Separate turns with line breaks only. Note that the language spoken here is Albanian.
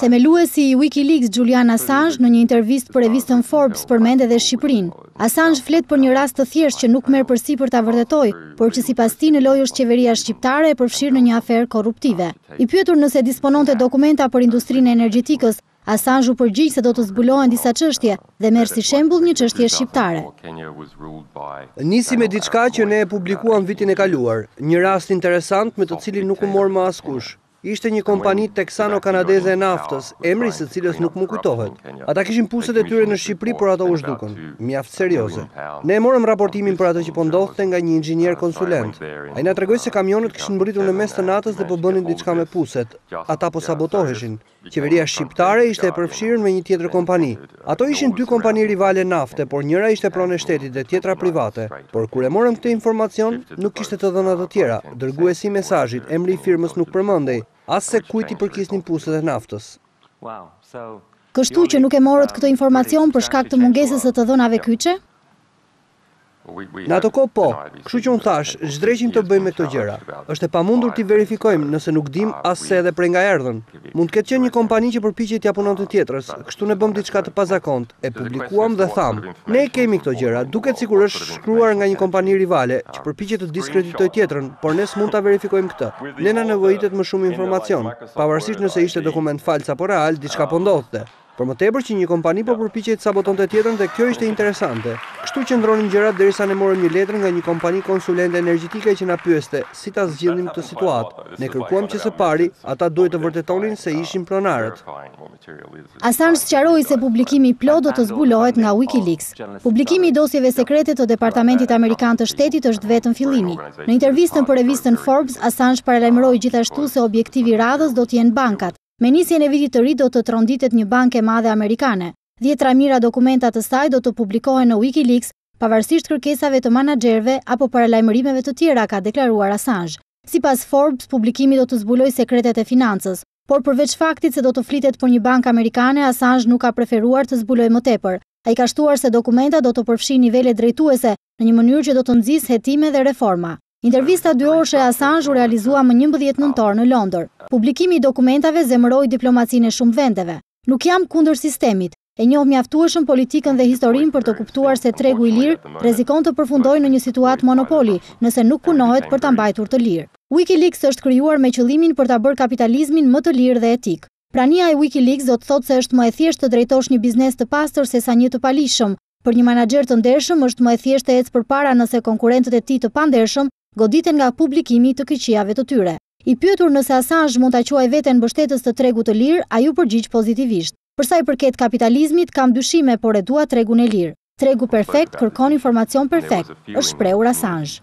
Themeluesi i WikiLeaks, Julian Assange, në një intervistë për revistën Forbes përmend edhe Shqipërinë. Assange flet për një rast të thjeshtë që nuk merr përsipër ta vërtetojë, por që sipas tij në lojë është qeveria shqiptare e përfshirë në një aferë korruptive. I pyetur nëse dispononte dokumenta për industrinë e energjitikës, Assange u përgjigj se do të zbulohen disa çështje dhe merr si shembull një çështje shqiptare.
Nisi me diçka që ne e publikuam vitin e kaluar, një rast interesant me të cilin nuk u mor më askush. Ishte një kompani teksano-kanadeze e naftës, emri i së cilës nuk më kujtohet. Ata kishin puset e tyre në Shqipëri por ato u zhdukën, mjaft serioze. Ne e morëm raportimin për atë që po ndodhte nga një inxhinier konsulent. Ai na tregoi se kamionët kishin mbërritur në mes të natës dhe po bënin diçka me puset. Ata po sabotoheshin. Qeveria shqiptare ishte e përfshirë me një tjetër kompani. Ato ishin dy kompani rivale nafte, por njëra ishte pronë e shtetit dhe tjetra private. Por kur e morëm këtë informacion, nuk kishte të dhëna të tjera, dërguesi i mesazhit, emri i firmës nuk përmendej, as se kujt i përkisnin puset e naftës.
Kështu që nuk e morët këtë informacion për shkak të mungesës së të dhënave kyçe?
Në atë kohë po, kështu që unë thashë, ç'dreqim të bëjmë me këto gjëra? Është e pamundur t'i verifikojmë, nëse nuk dimë as se edhe prej nga erdhën. Mund të ketë qenë një kompani që përpiqej t'ia punonte tjetrës, kështu ne bëmë diçka të pazakontë, e publikuam dhe thamë, ne i kemi këto gjëra, duket sikur është shkruar nga një kompani rivale, që përpiqet të diskreditojë tjetrën, por ne s'mund ta verifikojmë këtë. Ne na nevojitet më shumë informacion. Pavarësisht nëse ishte dokument fals apo real, diçka po ndodhte. Për më tepër që një kompani po përpiqej të sabotonte tjetrën dhe kjo ishte interesante. Kështu qëndronin gjërat derisa ne morëm një letër nga një kompani konsulente energjetike që na pyeste si ta zgjidhnim këtë situatë. Ne kërkuam që së pari, ata duhej të vërtetonin se ishin pronarët.
Assange sqaroi se publikimi i plotë do të zbulohet nga WikiLeaks. Publikimi i dosjeve sekrete të Departamentit Amerikan të Shtetit është vetëm fillimi. Në intervistën për revistën Forbes, Assange paralajmëroi gjithashtu se objektivi i radhës do të jenë bankat. Me nisjen e vitit të ri do të tronditet një bankë e madhe amerikane. Dhjetra mijëra dokumenta të saj do të publikohen në WikiLeaks, pavarësisht kërkesave të manaxherëve apo paralajmërimeve të tjera, ka deklaruar Assange. Sipas Forbes, publikimi do të zbulojë sekretet e financës. Por përveç faktit se do të flitet për një bankë amerikane, Assange nuk ka preferuar të zbulojë më tepër. Ai ka shtuar se dokumentat do të përfshijnë nivele drejtuese, në një mënyrë që do të nxisë hetime dhe reforma. Intervista dyorëshe e Assange u realizua më njëmbëdhjetë nëntor në Londër. Publikimi i dokumentave zemëroi diplomacinë e shumë vendeve. Nuk jam kundër sistemit. E njoh mjaftueshëm politikën dhe historinë për të kuptuar se tregu i lirë rrezikon të përfundojë në një situatë monopoli, nëse nuk punohet për ta mbajtur të lirë. WikiLeaks është krijuar me qëllimin për ta bërë kapitalizmin më të lirë dhe etik. Prania e Wikileaks do të thotë se është më e thjeshtë të drejtosh një biznes të pastër sesa një të paligjshëm. Për një manaxher të ndershëm është më e thjeshtë të ecë përpara nëse konkurrentët e tij të pandershëm goditen nga publikimi i të këqijave të tyre. I pyetur nëse Assange mund ta quajë veten mbështetës të tregut të lirë, ai u përgjigj pozitivisht. Për sa i përket kapitalizmit, kam dyshime, por e dua tregun e lirë. Tregu perfekt kërkon informacion perfekt, është shprehur Assange.